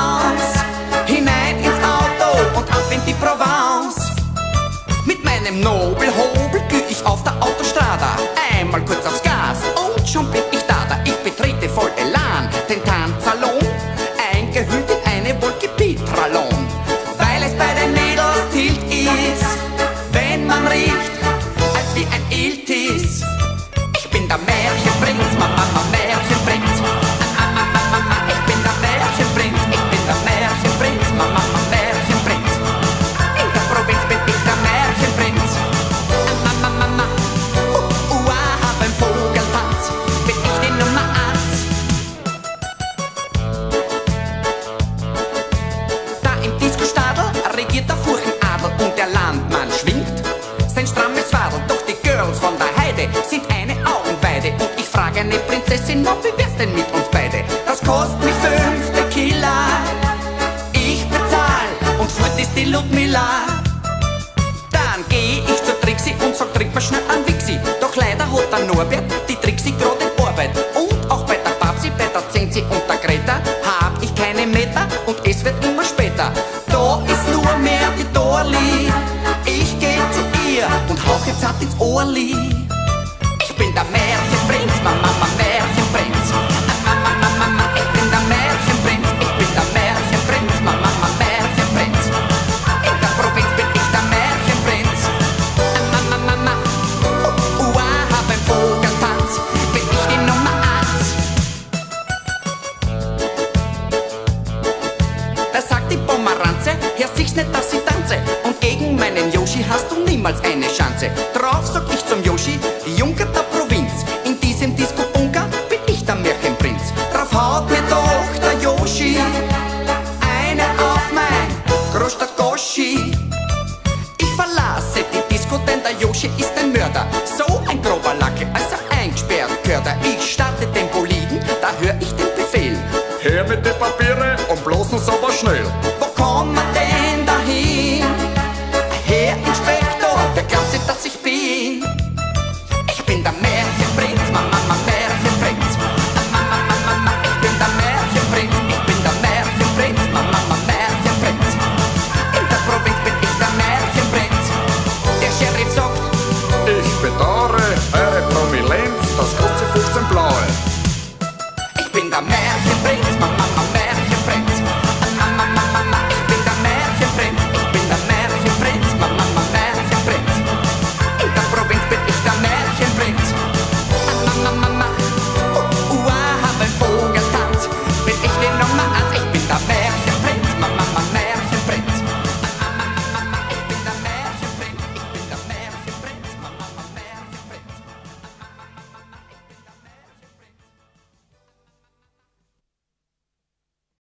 Chance. Hinein ins Auto und ab in die Provence. Mit meinem Nobelhobel denn mit uns beide? Das kostet mich fünf Tequila. Ich bezahl und fort ist die Ludmilla. Dann geh ich zur Trixi und sag, trink mal schnell an Wixi. Doch leider hat der Norbert die Trixi grad in Arbeit. Und auch bei der Babsi, bei der Zenzi und der Greta hab ich keine Meter und es wird immer später. Da ist nur mehr die Dorli. Ich geh zu ihr und hauch jetzt hart ins Ohrli. Ich bin der Märchenprinz, Mama, Mama, Märchenprinz. Sich's nicht, dass ich tanze. Und gegen meinen Yoshi hast du niemals eine Chance. Drauf sag ich zum Yoshi, Junker der Provinz. In diesem Disco-Bunker bin ich der Märchenprinz. Drauf haut mir doch der Yoshi eine auf mein Großstadt Goshi. Ich verlasse die Disco, denn der Yoshi ist ein Mörder. So Prominenz, das kostet 15 Blaue. ich